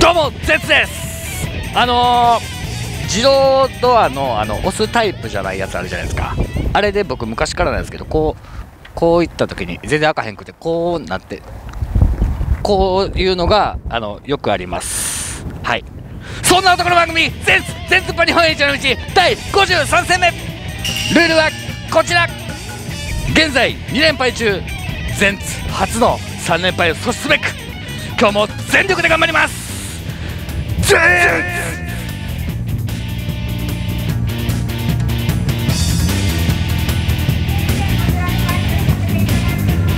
どうもゼツです。あのー、自動ドアのあの押すタイプじゃないやつあるじゃないですか。あれで僕昔からなんですけどこうこういった時に全然開かへんくてこうなってこういうのがあのよくあります。はい。そんな男の番組「ゼツゼツパ日本一の道」第53戦目。ルールはこちら。現在2連敗中。全ツ初の3連敗を阻止すべく今日も全力で頑張ります。おはよ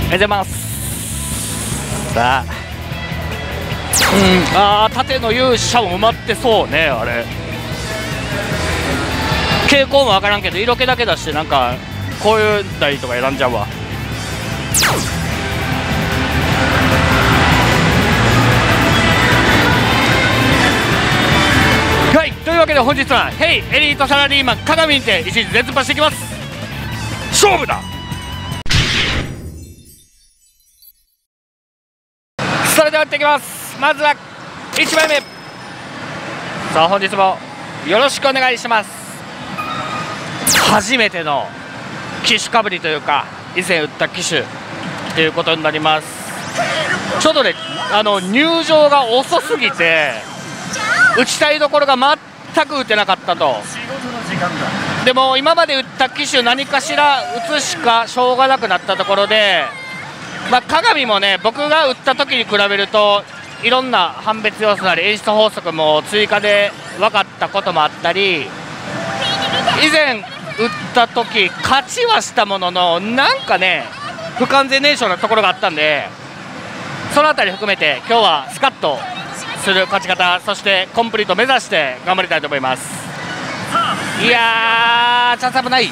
うございますさあうんあー縦の勇者も埋まってそうねあれ。傾向も分からんけど色気だけ出してなんかこういう台とか選んじゃうわ。わけで本日は「ヘイエリートサラリーマン鏡にて一時絶発していきます。勝負だ!それではやっていきます。まずは1枚目。さあ本日もよろしくお願いします。初めての機種かぶりというか以前売った機種ということになります。ちょっとねあの入場が遅すぎて打ちたいところが全く打てなかったと。でも今まで打った機種何かしら打つしかしょうがなくなったところで、まあ、鏡もね僕が打った時に比べるといろんな判別要素なり演出法則も追加で分かったこともあったり以前打った時勝ちはしたもののなんかね不完全燃焼なところがあったんでその辺り含めて今日はスカッとする勝ち方そしてコンプリート目指して頑張りたいと思います。いやーチャンス危ない。う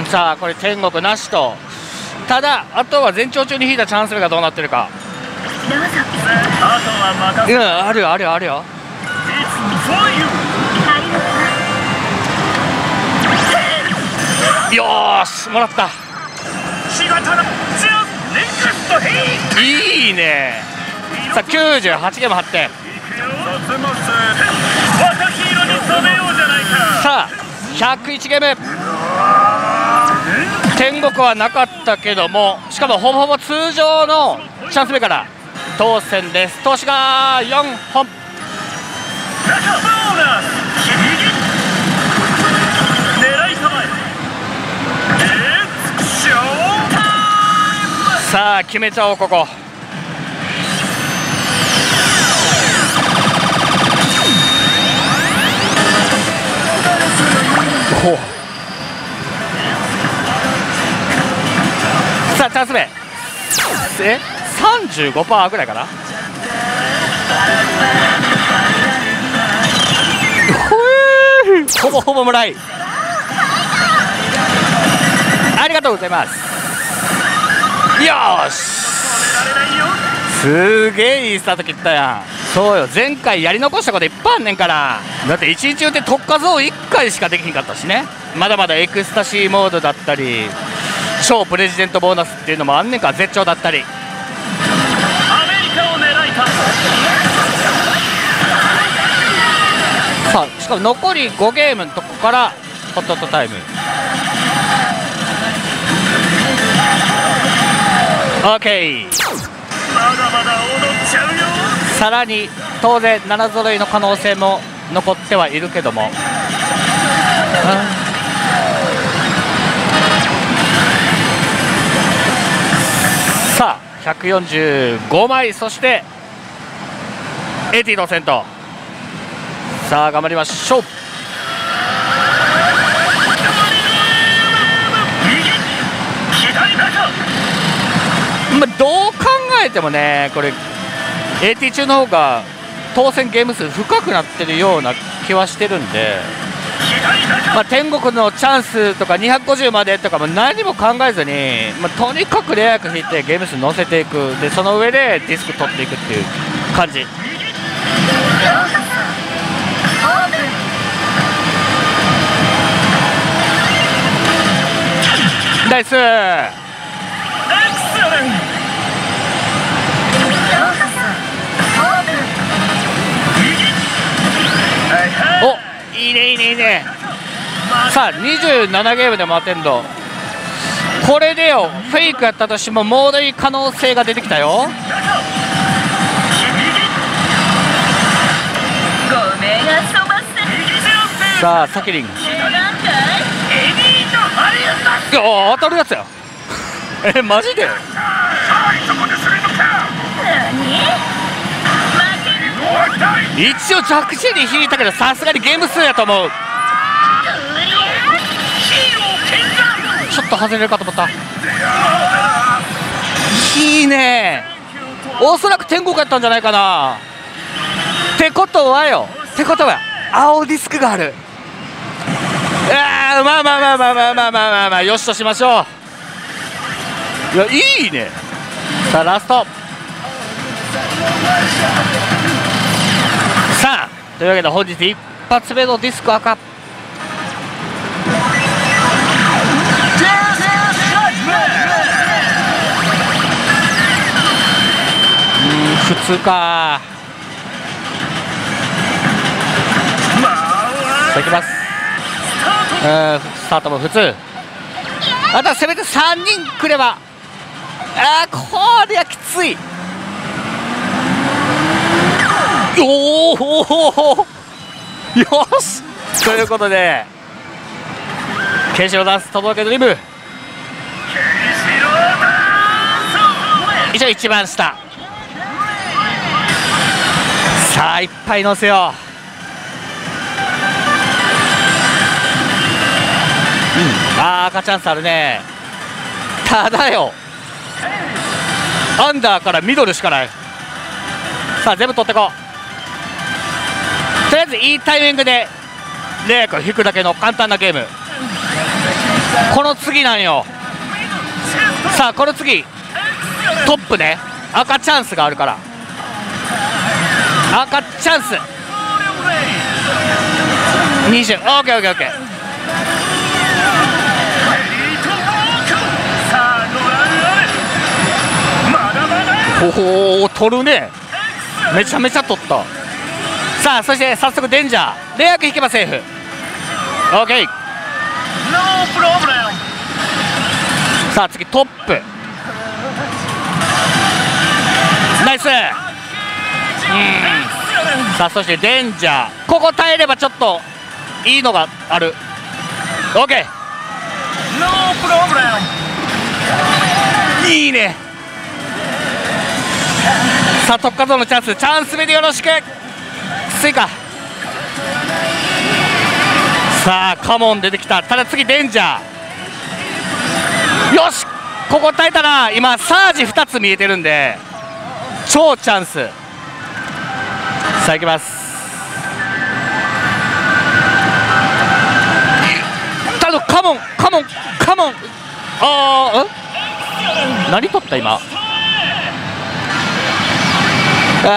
んさあこれ天国なしと。ただあとは前兆中に引いたチャンスがどうなってるか。うんあるよあるよあるよ。よーしもらった。いいね。さあ98ゲーム8点さあ101ゲーム。天国はなかったけどもしかもほぼほぼ通常のチャンス目から当選です。投資が4本。さあ決めちゃおう。ここおさあチャンス目。え？35%ぐらいかな？ほぼほぼもらい。ありがとうございます。よし。すげえいいスタート切ったやん。そうよ。前回やり残したこといっぱいあんねんから。だって1日中で特化ゾーン1回しかできひんかったしね。まだまだエクスタシーモードだったり超プレジデントボーナスっていうのもあんねんから絶頂だったり。さあしかも残り5ゲームのとこからホットトタイム OK さらに当然7揃いの可能性も残ってはいるけども。さあ145枚そして80の先頭。さあ頑張りましょうまあ、どう考えてもねこれ AT 中の方が当選ゲーム数深くなってるような気はしてるんで、まあ、天国のチャンスとか250までとかも何も考えずに、まあ、とにかくレア役引いてゲーム数乗せていくでその上でディスク取っていくっていう感じ。ナイスいいねいいねいいね。さあ27ゲームで回ってんの。これでよフェイクやったとしてももうい可能性が出てきたよ。ごめんあそばせさあサキリン。い？や当たるやつや。えマジで？何？一応着地に引いたけどさすがにゲーム数やと思う。ちょっと外れるかと思った。いいね。おそらく天国やったんじゃないかな。ってことはよ。ってことは青ディスクがある。あーまあまあまあまあまあまあまあまあまあ。よしとしましょう。いやいいね。さあラスト。というわけで本日一発目のディスク赤。うん普通か。さあいきます。うんスタートも普通。あとはせめて3人くれば。あーこれはきつい。おおよしということでケンシロダンス届けドリブ一応一番下さあいっぱい乗せよううんあー赤チャンスあるねただよアンダーからミドルしかないさあ全部取ってこうとりあえずいいタイミングでレイ君引くだけの簡単なゲーム。この次なんよ。さあこの次。トップね。赤チャンスがあるから。赤チャンス。20オッケーオッケーオッケー。ほほ取るね。めちゃめちゃ取った。さあそして早速デンジャー。レアク引けばセーフ。オッケーノープロブレムさあ次トップ。ナイス。うん。さあそしてデンジャー。ここ耐えればちょっといいのがある。オッケ no problem いいね。さあ特化ゾーンのチャンス。チャンス目でよろしく。スイカさあ come on 出てきた。ただ次デンジャー。よしここ耐えたな。今サージ2つ見えてるんで。超チャンス。さあ行きます。ただカモンカモンカモン。あーん何取った今？あ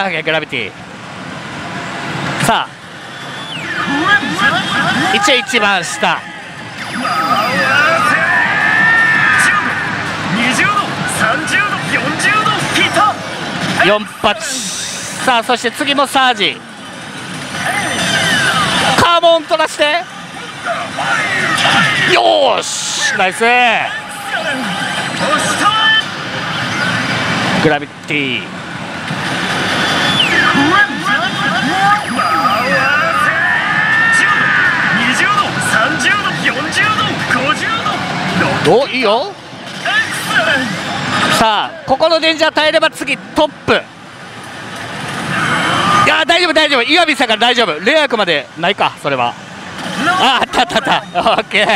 ーグラビティ。さあ。一応一番下。20度30度40度ヒット4発。さあそして次もサージ。カモン取らして。よーし。ナイス。グラビティおいいよ。さあここのデンジャー耐えれば次トップ。いや大丈夫大丈夫。岩見さんから大丈夫。レアクまでないかそれは。ああったあったあった。オッケー。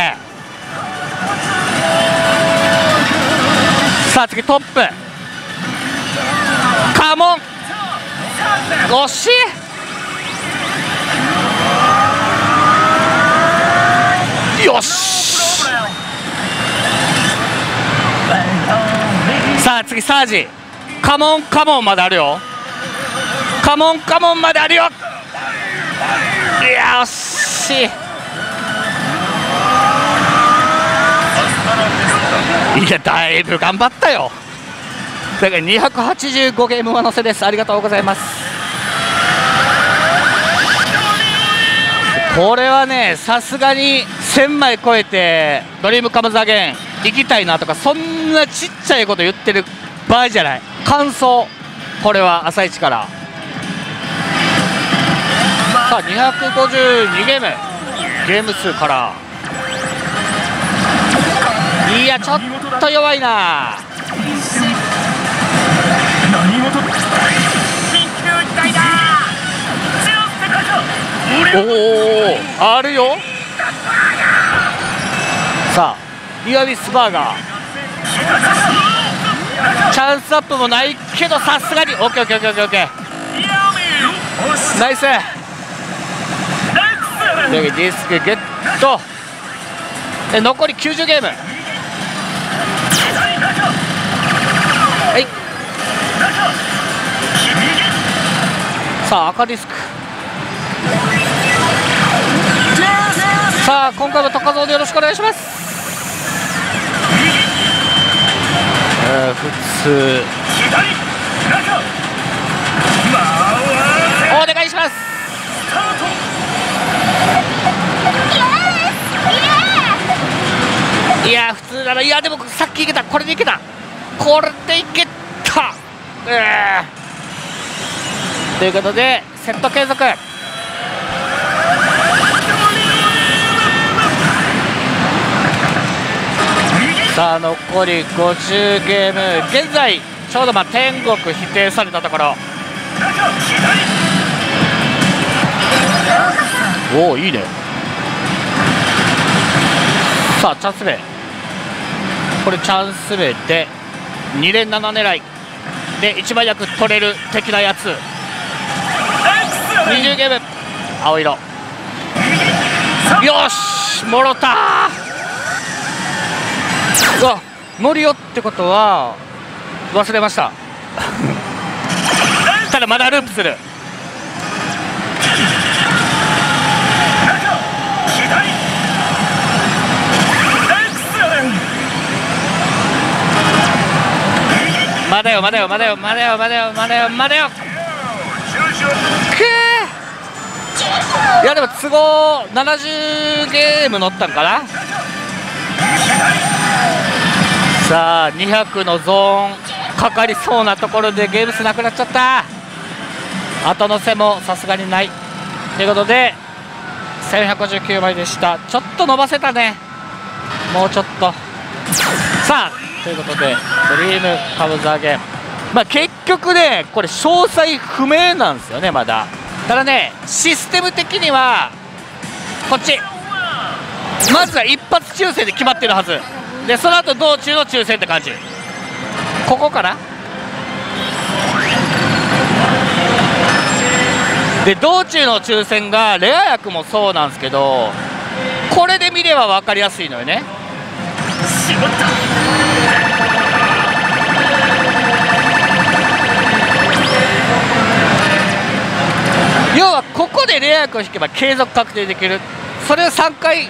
さあ次トップ。カモン。惜しい。よしさあ次サージカモンカモンまであるよカモンカモンまであるよいや惜しいいやだいぶ頑張ったよだから285ゲーム上乗せですありがとうございますこれはねさすがに1000枚超えてドリームカムザゲン行きたいなとかそんなちっちゃいこと言ってる場合じゃない。感想。これは朝一から。さあ252ゲーム。ゲーム数から。いやちょっと弱いな。何事だ。おおあるよ。さあリアビスバーガーチャンスアップもないけどさすがに。オッケーオッケーオッケーオッケーナイス。というわけでディスクゲット。で残り90ゲーム。はい。さあ赤ディスク。さあ今回も高蔵でよろしくお願いしますー普通お願いします。いや普通だないやでもさっきいけた。これでいけた。これでいけたということでセット継続。さあ残り50ゲーム。現在ちょうどまあ天国否定されたところ。おおいいね。さあチャンス目これチャンス目で2連7狙い。で一番役取れる的なやつ。20ゲーム。青色。よしもろたう。わ森よってことは忘れました。ただまだループする。まだよまだよまだよまだよまだよまだよまだよ。いやでも都合70ゲーム乗ったんかなさあ200のゾーンかかりそうなところでゲーム数なくなっちゃった。後乗せもさすがにない。ということで1159枚でした。ちょっと伸ばせたね。もうちょっと。さあということでドリームカブザーゲーム。まあ結局ねこれ詳細不明なんですよねまだ。ただねシステム的にはこっち。まずは一発抽選で決まってるはず。でその後道中の抽選って感じ。ここかなで道中の抽選がレア役もそうなんですけどこれで見れば分かりやすいのよね。要はここでレア役を引けば継続確定できる。それを3回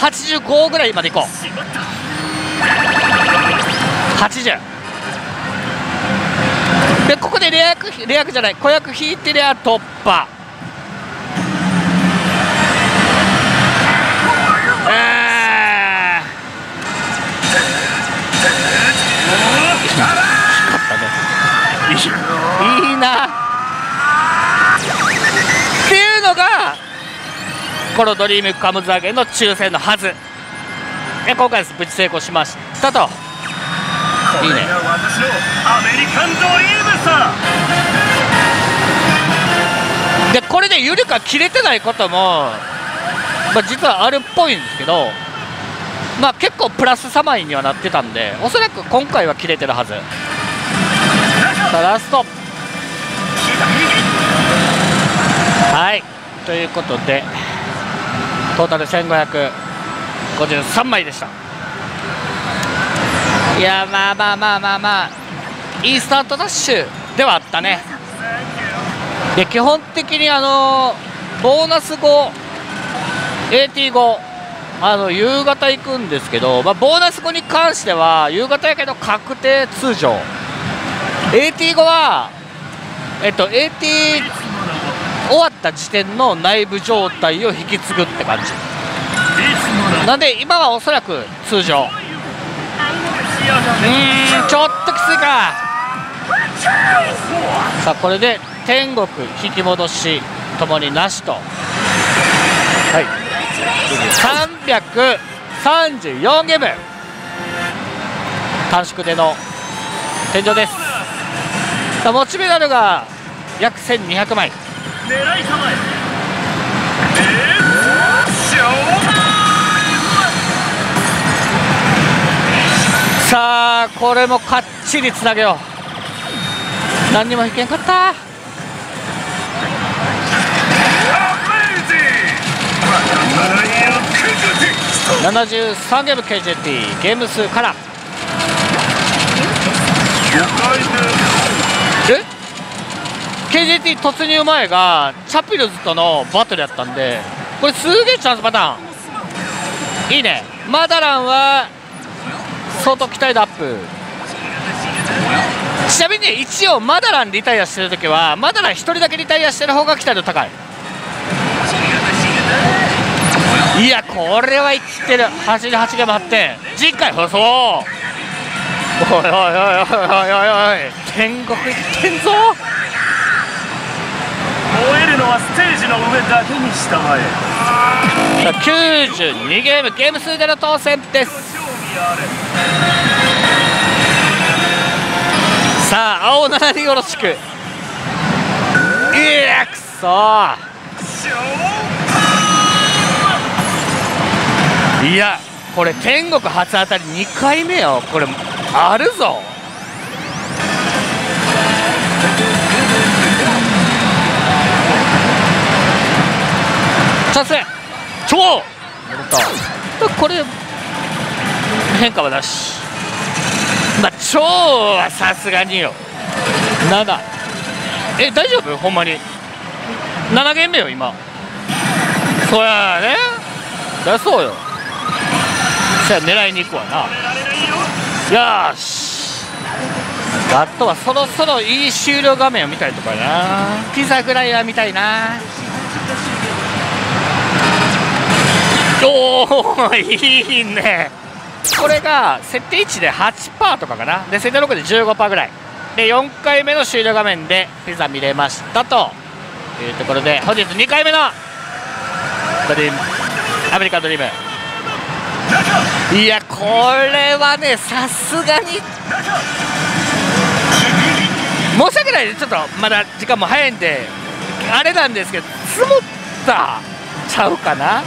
85ぐらいまでいこう。80でここでレア役レア役じゃない。子役引いてレア突破。いいなこのドリームカムズアゲンの抽選のはず。え今回です無事成功しましたと。いいね。これが私のアメリカンドリームさ。でこれでゆりか切れてないことも、まあ、実はあるっぽいんですけどまあ結構プラスサマイにはなってたんでおそらく今回は切れてるはず。さあラスト。はい。ということでトータル1553枚でした。いやまあまあまあまあまあいいスタートダッシュではあったね。で基本的にあのボーナス後 AT 後あの夕方行くんですけど、まあ、ボーナス後に関しては夕方やけど確定通常。AT 後はえっと AT 終わった時点の内部状態を引き継ぐって感じ。なんで今はおそらく通常。うーんちょっときついか。さあこれで天国引き戻しともになしと。はい。334ゲーム。短縮での天井です。さあモチベダルが約1200枚狙い構えさあこれもかっちりつなげよう。何にも引けんかった？ー73ゲーム KJT ゲーム数から。了解でえ？KJT 突入前がチャピルズとのバトルやったんでこれすげえチャンスパターン。いいね。マダランは相当期待度アップ。ちなみに一応マダランリタイアしてる時はマダラン1人だけリタイアしてる方が期待度高い。いやこれはいってる。88ゲーム8点。次回放送。おいおいおいおいおいおい。天国行ってんぞ。のはステージの上だけにしたまえ92ゲームゲーム数での当選です。さあ青七によろしく。いやくそいやこれ天国初当たり2回目よ。これあるぞ。チャンス超これ変化はなし。まあ超はさすがによ。7え大丈夫？ほんまに。7ゲーム目よ今。そやね。だそうよ。そや狙いに行くわな。よーし。あとはそろそろいい終了画面を見たいとかな。ピザぐらいは見たいなおいいね。これが設定1で8%とかかな。で設定6で15%ぐらい。で4回目の終了画面でピザ見れましたと。いうところで本日2回目のドリーム。アメリカドリーム。いやこれはねさすがに。申し訳ないでちょっとまだ時間も早いんであれなんですけど積もったちゃうかな。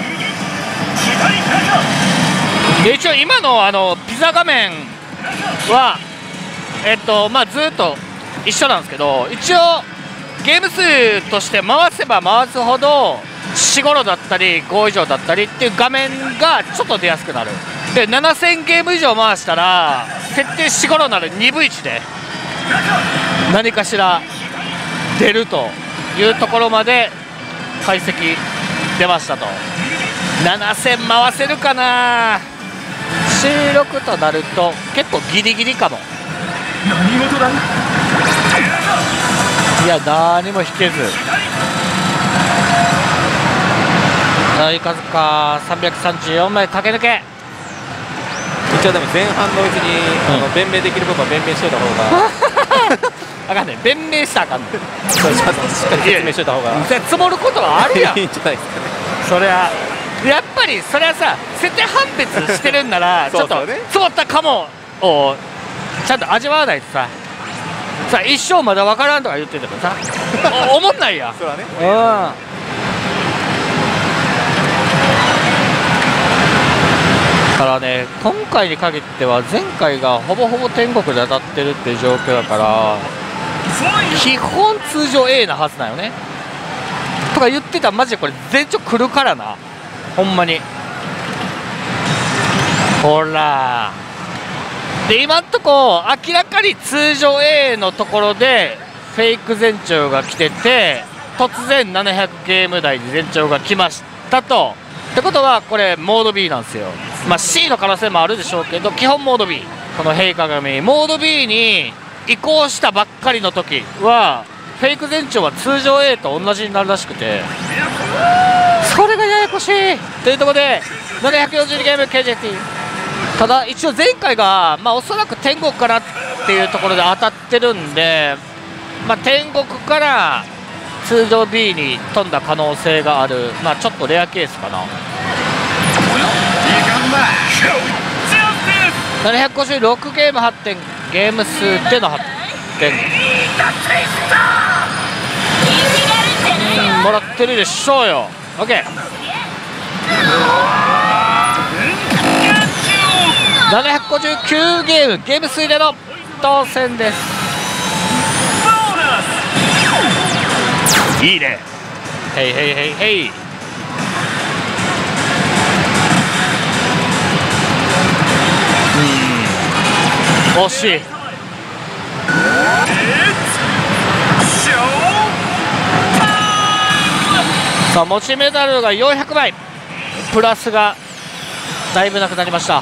で一応今のあのピザ画面はえっとまあずっと一緒なんですけど一応ゲーム数として回せば回すほど4ゴロだったり5以上だったりっていう画面がちょっと出やすくなる。で7000ゲーム以上回したら設定4ゴロなら2分1で何かしら出るというところまで解析出ましたと。7000回せるかな？収録となると結構ギリギリかも。何事だ？いや何も引けず。大数か334枚駆け抜け。一応でも前半のうちに、うん。あの弁明できる部分は弁明しといた方が。あかんね弁明したらあかんねそうしっかり説明しといた方が。積もることはあるやん。いいんじゃないですかね。そりゃやっぱりそれはさ設定判別してるんならちょっとそうそうね積もったかもをちゃんと味わわないとさ。さ一生まだ分からんとか言っててもさ お思んないや。んそれはね。うん。だからね今回に限っては前回がほぼほぼ天国で当たってるっていう状況だから基本通常 A なはずだよね。とか言ってたらマジでこれ全長来るからなほんまに。ほら。で今んとこ明らかに通常 A のところでフェイク前兆が来てて突然700ゲーム台で前兆が来ましたと。ってことはこれモード B なんですよ。まあ C の可能性もあるでしょうけど基本モード B この変化鏡。モード B に移行したばっかりの時はフェイク前兆は通常 A と同じになるらしくて。それがややこしい。というところで742ゲーム KJT ただ一応前回がまあおそらく天国からっていうところで当たってるんでまあ天国から通常 B に飛んだ可能性があるまあちょっとレアケースかな。756ゲーム8点ゲーム数での8点うんもらってるでしょうよ。OK 759ゲームゲーム数での当選です。いいね。へいへいへいへいうん。惜しいさあ持ちメダルが400枚。プラスがだいぶなくなりました。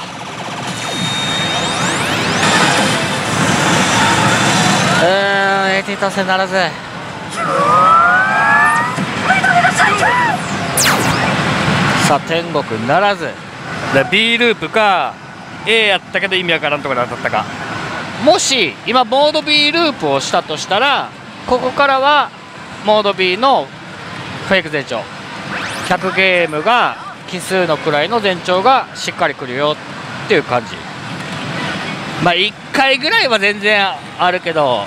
うん AT 達成ならず。さあ天国ならず。で B ループか A やったけど意味わからんところで当たったか。もし今モード B ループをしたとしたらここからはモード B のフェイク前兆100ゲームが奇数のくらいの前兆がしっかりくるよっていう感じ。まあ1回ぐらいは全然あるけど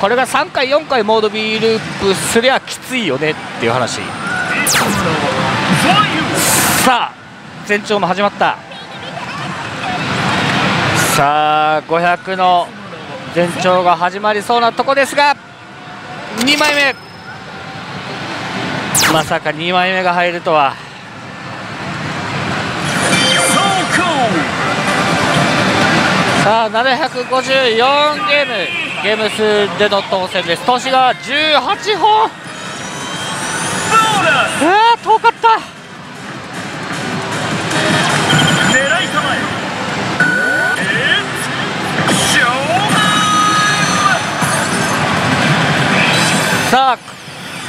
これが3回4回モード B ループすりゃきついよねっていう話。さあ前兆も始まった。さあ500の前兆が始まりそうなとこですが2枚目。まさか2枚目が入るとは。さあ754ゲーム。ゲーム数での当選です。投資が18本。うわ遠かったさあ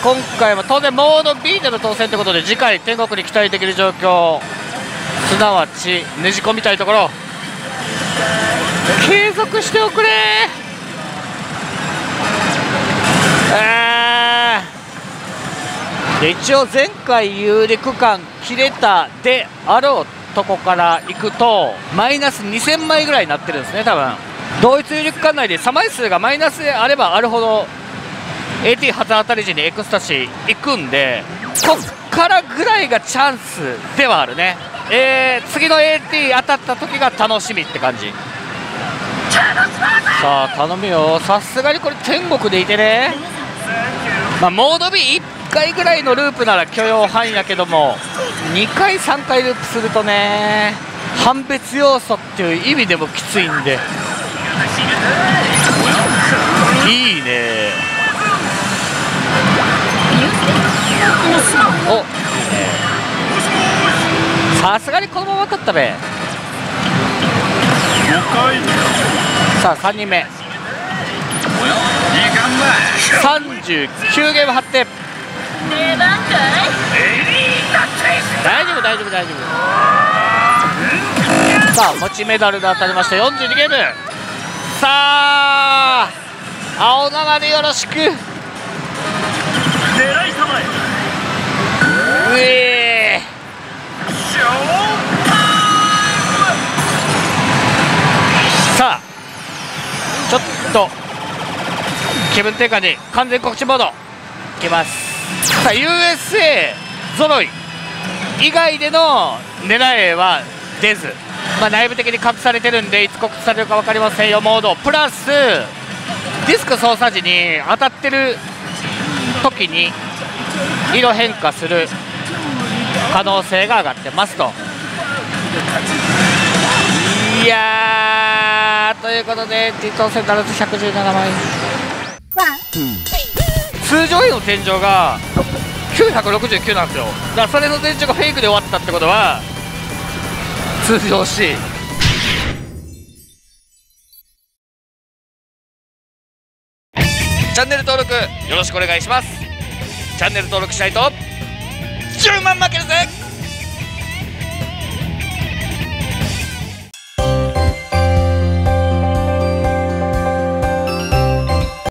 今回は当然モード B での当選ということで次回天国に期待できる状況。すなわちねじ込みたいところ。継続しておくれ。あー。で一応前回有利区間切れたであろうとこから行くとマイナス2000枚ぐらいになってるんですね多分。同一有利区間内で差枚数がマイナスであればあるほど AT 初当たり時にエクスタシー行くんでこっからぐらいがチャンスではあるね。えー、次の AT 当たった時が楽しみって感じ。さあ頼むよ。さすがにこれ天国でいてね。まあ、モード B1 回ぐらいのループなら許容範囲やけども2回3回ループするとね判別要素っていう意味でもきついんで。いいね。おいいね。さすがにこのまま勝ったべ。さあ3人目。39ゲーム張って。大丈夫大丈夫大丈夫。さあ持ちメダルで当たりました42ゲーム。さあ青流れよろしく。えさあちょっと気分転換に完全告知モードいきます。さあ USA 揃い以外での狙いは出ず、まあ、内部的に隠されてるんでいつ告知されるか分かりませんよ。モードプラスディスク操作時に当たってる時に色変化する。可能性が上がってますと。いやということで実当選打率117万円。通常への天井が969なんですよ。だからそれの天井がフェイクで終わったってことは通常し。チャンネル登録よろしくお願いします。チャンネル登録しないと。10万負けるぜ